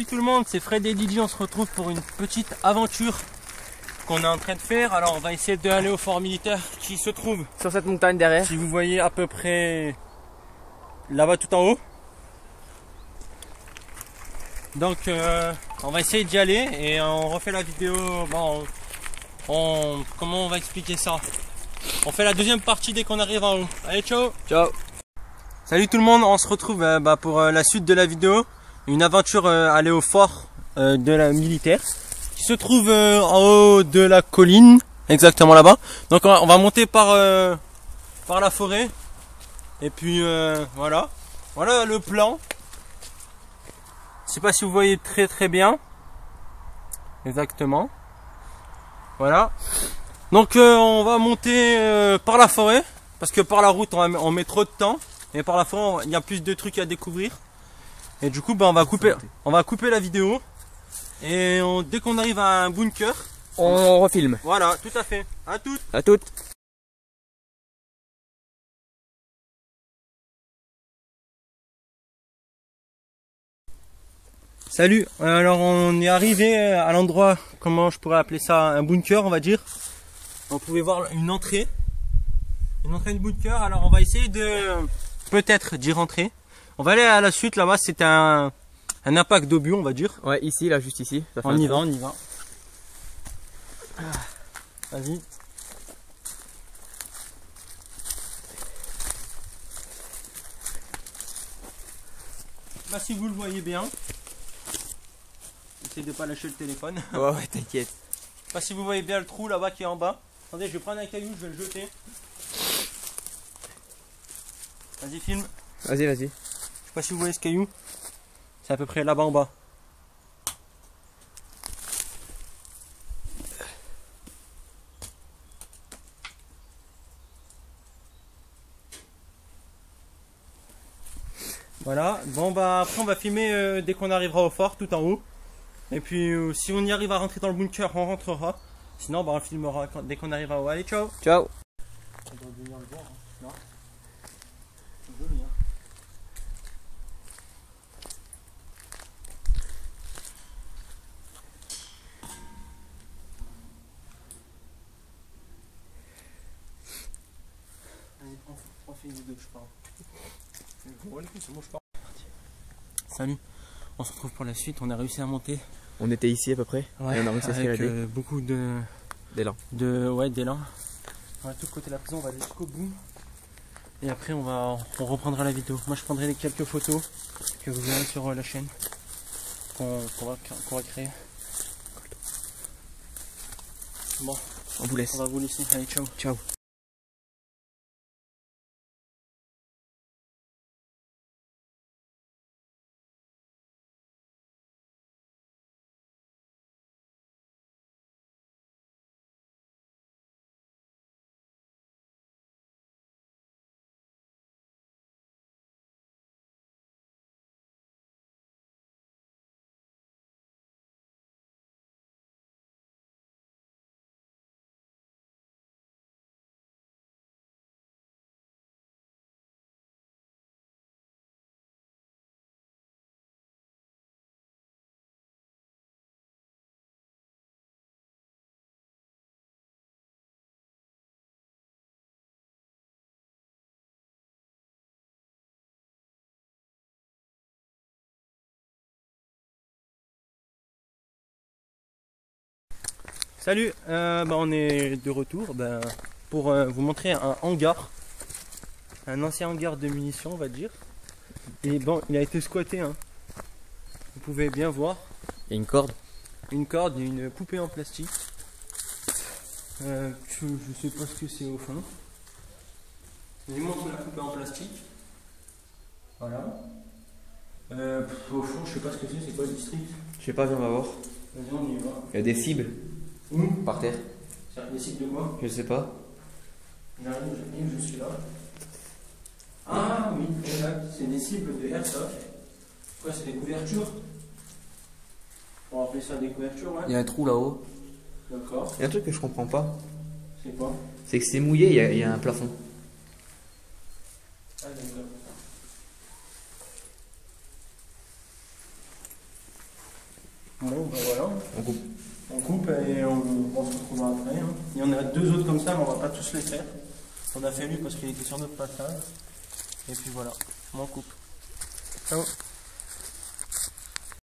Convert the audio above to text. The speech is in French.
Salut tout le monde, c'est Fred et Didier, on se retrouve pour une petite aventure qu'on est en train de faire. Alors on va essayer d'aller au fort militaire qui se trouve, Sur cette montagne derrière. si vous voyez à peu près là-bas tout en haut. Donc euh, on va essayer d'y aller et on refait la vidéo. Bon, on, on- comment on va expliquer ça? On fait la deuxième partie dès qu'on arrive en haut. Allez ciao Ciao. Salut tout le monde, on se retrouve euh, bah, pour euh, la suite de la vidéo. Une aventure euh, aller au fort euh, de la militaire qui se trouve euh, en haut de la colline, exactement là-bas. Donc on va, on va monter par, la forêt. Et puis voilà. Voilà le plan. Je sais pas si vous voyez très très bien. Exactement. Voilà. Donc on va monter par la forêt. Parce que par la route on, met trop de temps. Et par la forêt il y a plus de trucs à découvrir. Et du coup bah, on va couper on va couper la vidéo. Et on- dès qu'on arrive à un bunker, On refilme. voilà, tout à fait. À toutes. À toutes. Salut, alors on est arrivé à l'endroit, comment je pourrais appeler ça, un bunker on va dire. On pouvait voir une entrée, une entrée de bunker, alors on va essayer de peut-être d'y rentrer. On va aller à la suite là-bas, c'est un, un impact d'obus on va dire. Ouais, ici, là, juste ici. Ça fait On y va, on y va. Vas-y. Bah si vous le voyez bien. Essayez de pas lâcher le téléphone. Ouais, ouais, t'inquiète. Bah si vous voyez bien le trou là-bas qui est en bas. Attendez, je vais prendre un caillou, je vais le jeter. Vas-y filme. Vas-y, vas-y. Je sais pas si vous voyez ce caillou. C'est à peu près là-bas en bas. Voilà, bon bah après on va filmer euh, dès qu'on arrivera au fort tout en haut. Et puis euh, si on y arrive à rentrer dans le bunker, on rentrera. Sinon bah on filmera quand- dès qu'on arrive en haut. Allez ciao Ciao. on doit venir le voir, hein. Non C'est joli, hein. Vas-y, prends, prends fais une vidéo, je parle. Ouais, c'est bon, je parle. Salut, on se retrouve pour la suite. On a réussi à monter. On était ici à peu près. et on a réussi à avec euh, beaucoup de, D'élan. de ouais d'élan. On va tout le côté de la prison, on va aller jusqu'au bout. Et après on va on reprendra la vidéo. Moi je prendrai les quelques photos que vous verrez sur euh, la chaîne qu'on va, qu'on va créer. Bon, On vous laisse. on va vous laisser. Allez, ciao. Ciao. Salut, euh, bah, on est de retour bah, pour euh, vous montrer un hangar, un ancien hangar de munitions on va dire. Et bon, il a été squatté, hein. vous pouvez bien voir, Il y a une corde. une corde et une poupée en plastique. Euh, je, je sais pas ce que c'est au fond. Montre la poupée en plastique. Voilà. Euh, au fond, je sais pas ce que c'est, c'est quoi le district? Je sais pas, viens, on va voir. Vas-y, on y va. Il y a des cibles Où par terre. C'est des sites de quoi? Je sais pas. Je suis là. Ah oui, exact, c'est des cibles de airsoft. Quoi, c'est des couvertures? On va appeler ça des couvertures, ouais. Il y a un trou là-haut. D'accord. Il y a un truc que je comprends pas. C'est quoi? C'est que c'est mouillé, il y, a, il y a un plafond. Ah, d'accord. Bon, bah voilà. On coupe. On coupe et on, se retrouvera après. hein. Il y en a deux autres comme ça, mais on va pas tous les faire. On a fait lui parce qu'il était sur notre passage. Et puis voilà, on coupe. Ciao